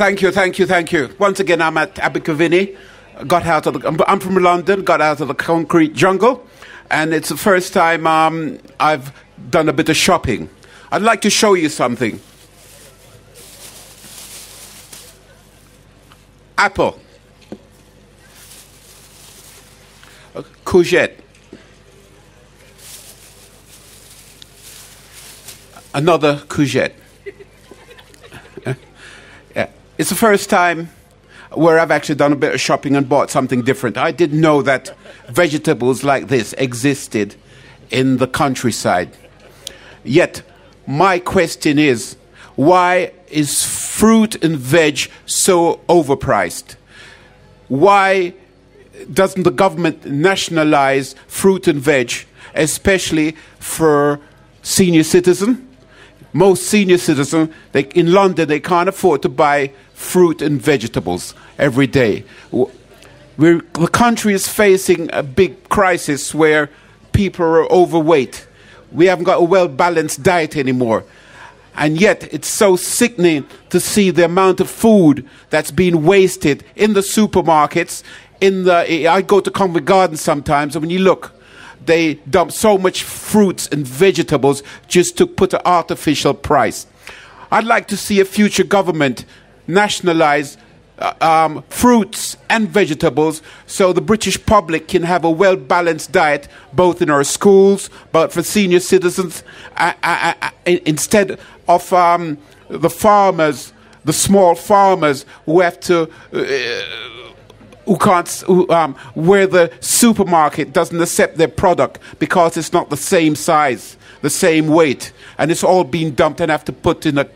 Thank you, thank you, thank you. Once again, I'm at Abergavenny. Got out of the, I'm from London, got out of the concrete jungle, and it's the first time um, I've done a bit of shopping. I'd like to show you something. Apple. Courgette. Another courgette. It's the first time where I've actually done a bit of shopping and bought something different. I didn't know that vegetables like this existed in the countryside. Yet, my question is why is fruit and veg so overpriced? Why doesn't the government nationalize fruit and veg, especially for senior citizens? Most senior citizens they, in London they can't afford to buy fruit and vegetables every day. We're, the country is facing a big crisis where people are overweight. We haven't got a well balanced diet anymore. And yet, it's so sickening to see the amount of food that's being wasted in the supermarkets. In the, I go to Covent Garden sometimes, and when you look, they dump so much fruits and vegetables just to put an artificial price. I'd like to see a future government nationalize uh, um, fruits and vegetables so the British public can have a well balanced diet both in our schools, but for senior citizens, uh, uh, uh, uh instead of um, the farmers, the small farmers who have to. Who can't, who, um, where the supermarket doesn't accept their product because it's not the same size, the same weight, and it's all being dumped and have to put in a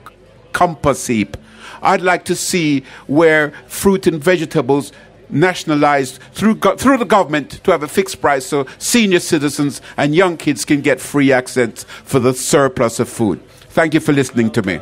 compass heap. I'd like to see where fruit and vegetables nationalized through, through the government to have a fixed price so senior citizens and young kids can get free access for the surplus of food. Thank you for listening to me.